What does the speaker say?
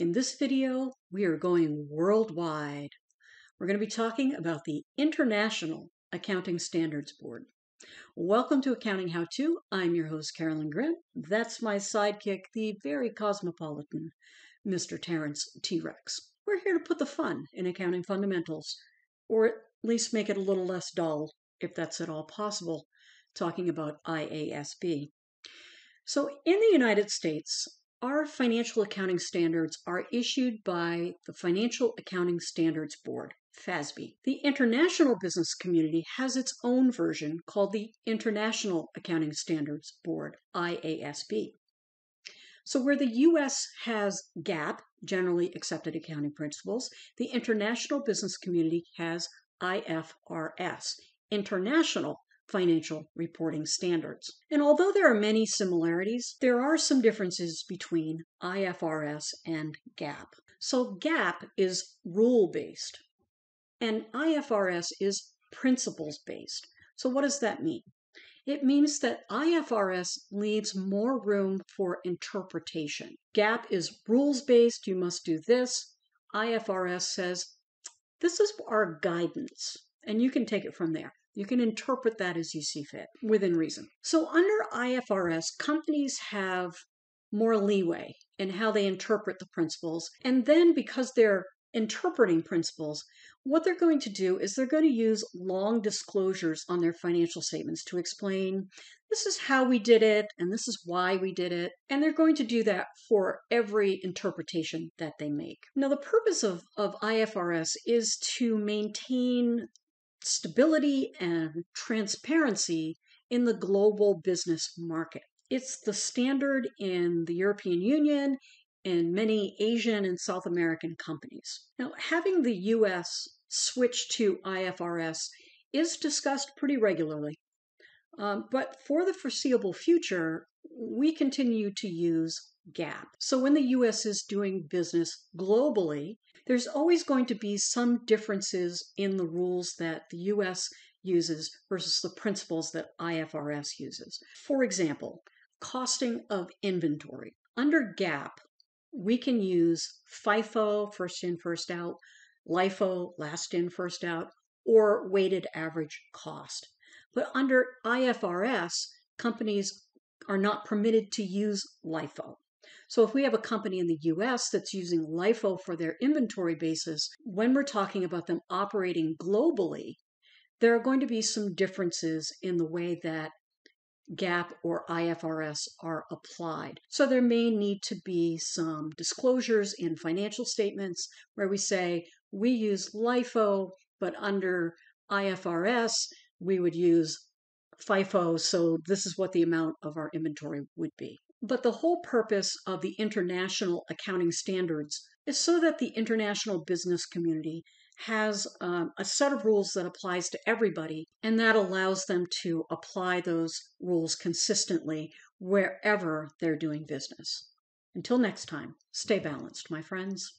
In this video, we are going worldwide. We're going to be talking about the International Accounting Standards Board. Welcome to Accounting How To. I'm your host, Caroline Grimm. That's my sidekick, the very cosmopolitan Mr. Terrance T. Rex. We're here to put the fun in accounting fundamentals, or at least make it a little less dull, if that's at all possible, talking about IASB. So, in the United States, our financial accounting standards are issued by the Financial Accounting Standards Board, FASB. The international business community has its own version called the International Accounting Standards Board, IASB. So, where the US has GAAP, generally accepted accounting principles, the international business community has IFRS, International financial reporting standards. And although there are many similarities, there are some differences between IFRS and GAAP. So GAAP is rule based, and IFRS is principles based. So, what does that mean? It means that IFRS leaves more room for interpretation. GAAP is rules based, you must do this. IFRS says, this is our guidance, and you can take it from there. You can interpret that as you see fit within reason. So, under IFRS, companies have more leeway in how they interpret the principles. And then, because they're interpreting principles, what they're going to do is they're going to use long disclosures on their financial statements to explain this is how we did it and this is why we did it. And they're going to do that for every interpretation that they make. Now, the purpose of, of IFRS is to maintain stability and transparency in the global business market. It's the standard in the European Union and many Asian and South American companies. Now, having the US switch to IFRS is discussed pretty regularly. Um, but for the foreseeable future, we continue to use GAAP. So when the US is doing business globally, there's always going to be some differences in the rules that the US uses versus the principles that IFRS uses. For example, costing of inventory. Under GAAP, we can use FIFO, first in, first out, LIFO, last in, first out, or weighted average cost. But under IFRS, companies are not permitted to use LIFO. So if we have a company in the US that's using LIFO for their inventory basis, when we're talking about them operating globally, there are going to be some differences in the way that GAAP or IFRS are applied. So there may need to be some disclosures in financial statements where we say we use LIFO, but under IFRS, we would use FIFO, so this is what the amount of our inventory would be. But the whole purpose of the international accounting standards is so that the international business community has um, a set of rules that applies to everybody, and that allows them to apply those rules consistently wherever they're doing business. Until next time, stay balanced, my friends.